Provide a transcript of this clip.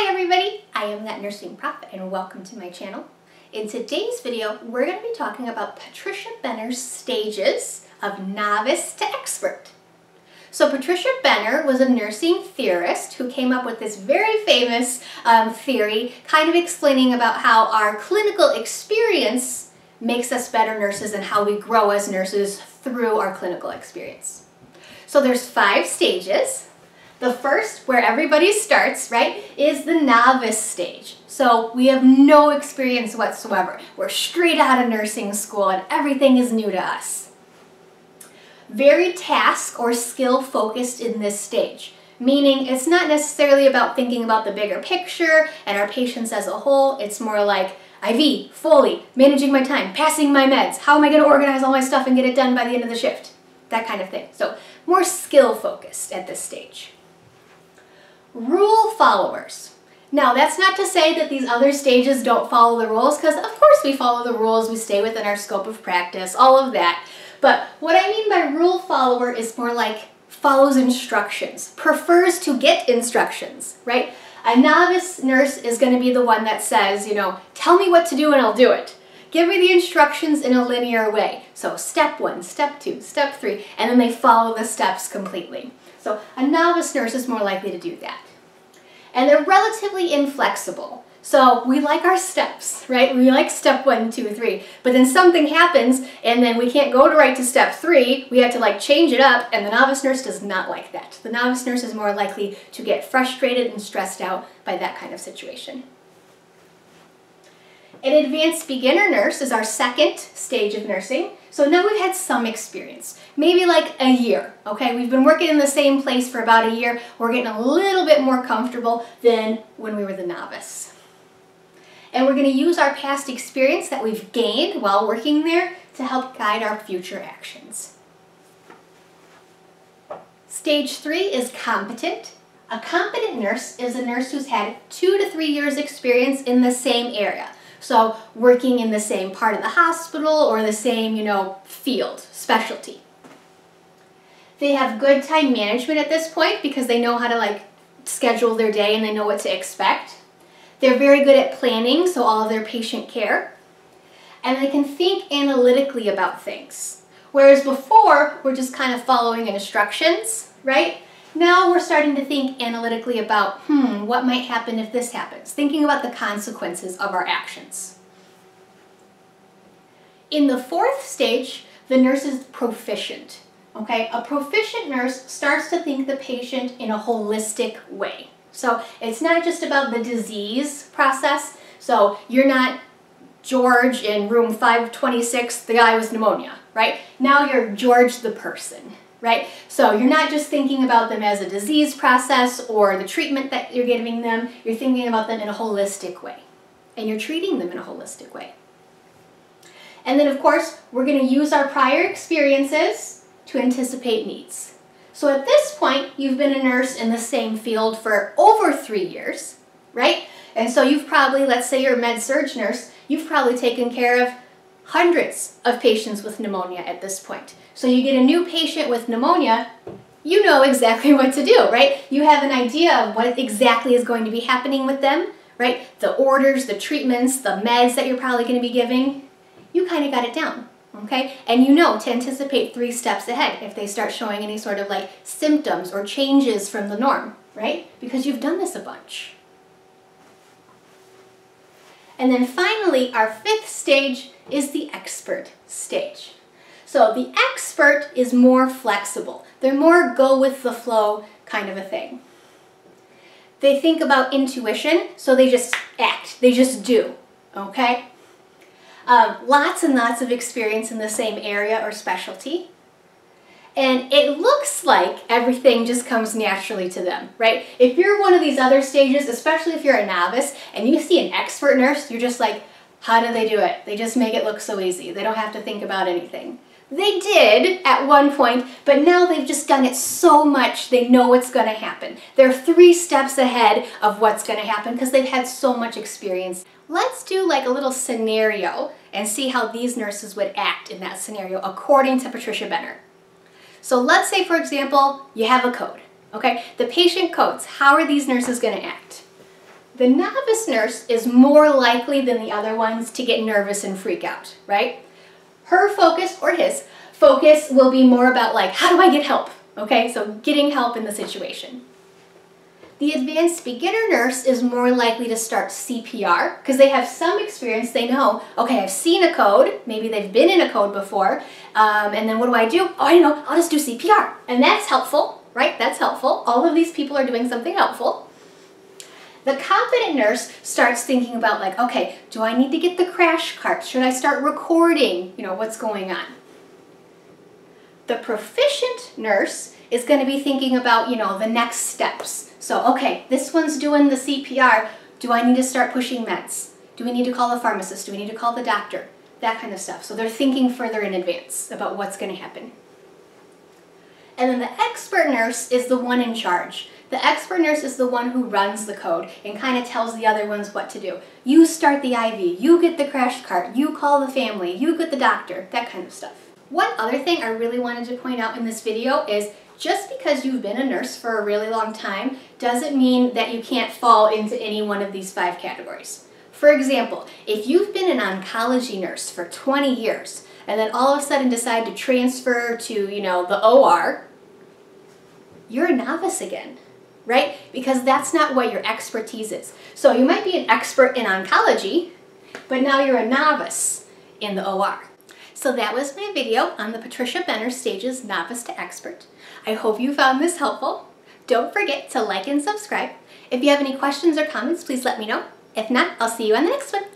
Hi everybody, I am that nursing prof and welcome to my channel. In today's video, we're going to be talking about Patricia Benner's stages of novice to expert. So Patricia Benner was a nursing theorist who came up with this very famous um, theory, kind of explaining about how our clinical experience makes us better nurses and how we grow as nurses through our clinical experience. So there's five stages. The first, where everybody starts, right, is the novice stage. So we have no experience whatsoever. We're straight out of nursing school and everything is new to us. Very task or skill focused in this stage, meaning it's not necessarily about thinking about the bigger picture and our patients as a whole. It's more like IV, Foley, managing my time, passing my meds, how am I going to organize all my stuff and get it done by the end of the shift? That kind of thing. So more skill focused at this stage. Rule followers. Now, that's not to say that these other stages don't follow the rules, because of course we follow the rules, we stay within our scope of practice, all of that. But what I mean by rule follower is more like follows instructions, prefers to get instructions, right? A novice nurse is going to be the one that says, you know, tell me what to do and I'll do it. Give me the instructions in a linear way. So step one, step two, step three, and then they follow the steps completely. So a novice nurse is more likely to do that and they're relatively inflexible. So we like our steps, right? We like step one, two, three. But then something happens and then we can't go to right to step three. We have to like change it up and the novice nurse does not like that. The novice nurse is more likely to get frustrated and stressed out by that kind of situation. An advanced beginner nurse is our second stage of nursing. So now we've had some experience, maybe like a year, okay? We've been working in the same place for about a year. We're getting a little bit more comfortable than when we were the novice. And we're gonna use our past experience that we've gained while working there to help guide our future actions. Stage three is competent. A competent nurse is a nurse who's had two to three years experience in the same area. So working in the same part of the hospital or the same, you know, field, specialty. They have good time management at this point because they know how to like schedule their day and they know what to expect. They're very good at planning, so all of their patient care. And they can think analytically about things. Whereas before, we're just kind of following instructions, right? Now we're starting to think analytically about, hmm, what might happen if this happens? Thinking about the consequences of our actions. In the fourth stage, the nurse is proficient. Okay, a proficient nurse starts to think the patient in a holistic way. So it's not just about the disease process. So you're not George in room 526, the guy with pneumonia, right? Now you're George the person right? So you're not just thinking about them as a disease process or the treatment that you're giving them, you're thinking about them in a holistic way. And you're treating them in a holistic way. And then of course, we're gonna use our prior experiences to anticipate needs. So at this point, you've been a nurse in the same field for over three years, right? And so you've probably, let's say you're a med surg nurse, you've probably taken care of hundreds of patients with pneumonia at this point. So you get a new patient with pneumonia, you know exactly what to do, right? You have an idea of what exactly is going to be happening with them, right? The orders, the treatments, the meds that you're probably going to be giving, you kind of got it down, okay? And you know to anticipate three steps ahead if they start showing any sort of like symptoms or changes from the norm, right? Because you've done this a bunch. And then finally, our fifth stage is the expert stage. So the expert is more flexible. They're more go with the flow kind of a thing. They think about intuition, so they just act, they just do, okay? Um, lots and lots of experience in the same area or specialty. And it looks like everything just comes naturally to them, right? If you're one of these other stages, especially if you're a novice and you see an expert nurse, you're just like, how do they do it? They just make it look so easy. They don't have to think about anything. They did at one point, but now they've just done it so much they know what's going to happen. They're three steps ahead of what's going to happen because they've had so much experience. Let's do like a little scenario and see how these nurses would act in that scenario according to Patricia Benner. So let's say, for example, you have a code, okay? The patient codes, how are these nurses going to act? The novice nurse is more likely than the other ones to get nervous and freak out, right? Her focus, or his, focus will be more about like, how do I get help? Okay, so getting help in the situation. The advanced beginner nurse is more likely to start CPR because they have some experience. They know, okay, I've seen a code. Maybe they've been in a code before. Um, and then what do I do? Oh, I don't know, I'll just do CPR. And that's helpful, right? That's helpful. All of these people are doing something helpful. The confident nurse starts thinking about like, okay, do I need to get the crash cart? Should I start recording, you know, what's going on? The proficient nurse is going to be thinking about, you know, the next steps. So, okay, this one's doing the CPR. Do I need to start pushing meds? Do we need to call the pharmacist? Do we need to call the doctor? That kind of stuff. So they're thinking further in advance about what's going to happen. And then the expert nurse is the one in charge. The expert nurse is the one who runs the code and kind of tells the other ones what to do. You start the IV, you get the crash cart, you call the family, you get the doctor, that kind of stuff. One other thing I really wanted to point out in this video is just because you've been a nurse for a really long time doesn't mean that you can't fall into any one of these five categories. For example, if you've been an oncology nurse for 20 years and then all of a sudden decide to transfer to, you know, the OR, you're a novice again, right? Because that's not what your expertise is. So you might be an expert in oncology, but now you're a novice in the OR. So that was my video on the Patricia Benner stages novice to expert. I hope you found this helpful. Don't forget to like and subscribe. If you have any questions or comments, please let me know. If not, I'll see you on the next one.